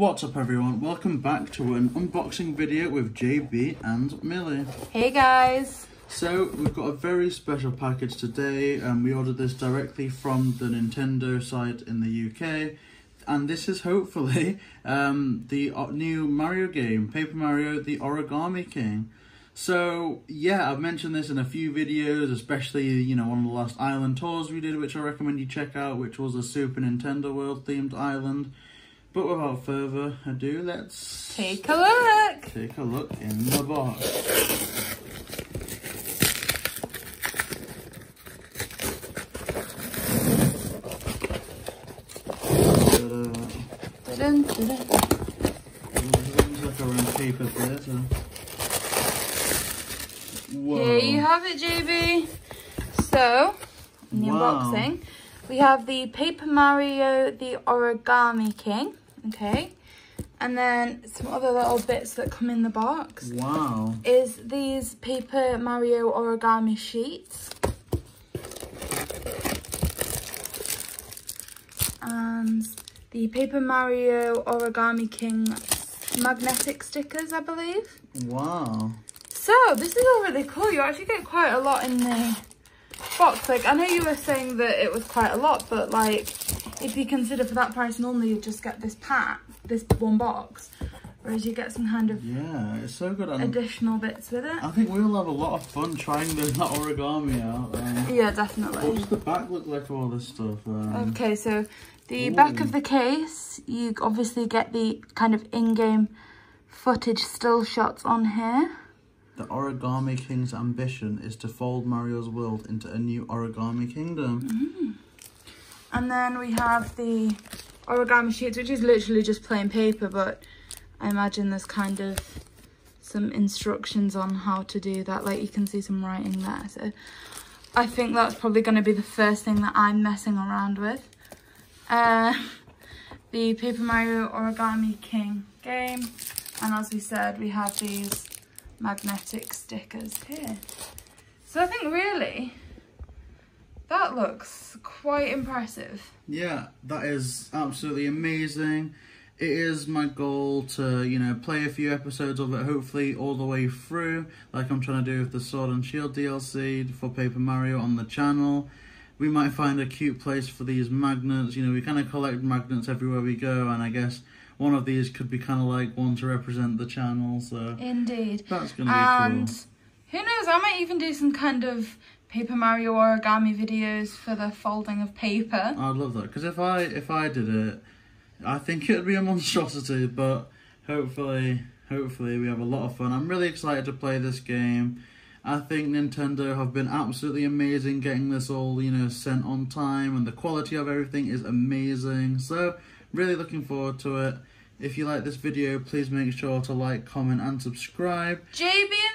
What's up everyone, welcome back to an unboxing video with JayBee and Milly. Hey guys! So, we've got a very special package today and we ordered this directly from the Nintendo site in the UK. And this is hopefully um, the uh, new Mario game, Paper Mario The Origami King. So, yeah, I've mentioned this in a few videos, especially, you know, one of the last island tours we did, which I recommend you check out, which was a Super Nintendo World themed island. But without further ado, let's take a look. Take a look in the box. Dun, dun, dun. there, so. Here you have it, JayBee. So, in the wow. unboxing, we have the Paper Mario, the Origami King, okay? And then some other little bits that come in the box. Wow. Is these Paper Mario origami sheets. And the Paper Mario Origami King magnetic stickers, I believe. Wow. So, this is all really cool. You actually get quite a lot in the box. Like, I know you were saying that it was quite a lot, but like, if you consider for that price normally you just get this pack, this one box. Whereas you get some kind of yeah, it's so good. additional bits with it. I think we'll have a lot of fun trying the origami out. Um, yeah, definitely. What does the back look like for all this stuff? Um, okay, so the ooh. back of the case, you obviously get the kind of in-game footage still shots on here. The Origami King's ambition is to fold Mario's world into a new origami kingdom. Mm. And then we have the origami sheets, which is literally just plain paper, but I imagine there's kind of some instructions on how to do that. Like you can see some writing there. So I think that's probably going to be the first thing that I'm messing around with. Uh, the Paper Mario Origami King game. And as we said, we have these magnetic stickers here. So I think really that looks quite impressive. Yeah, that is absolutely amazing. It is my goal to, you know, play a few episodes of it, hopefully all the way through, like I'm trying to do with the Sword and Shield DLC for Paper Mario on the channel. We might find a cute place for these magnets, you know, we kind of collect magnets everywhere we go, and I guess one of these could be kind of like one to represent the channel. So indeed, that's gonna be and cool. who knows? I might even do some kind of Paper Mario origami videos for the folding of paper. I'd love that because if I if I did it, I think it would be a monstrosity. But hopefully, hopefully we have a lot of fun. I'm really excited to play this game. I think Nintendo have been absolutely amazing getting this all, you know, sent on time and the quality of everything is amazing. So, really looking forward to it. If you like this video, please make sure to like, comment and subscribe. JayBee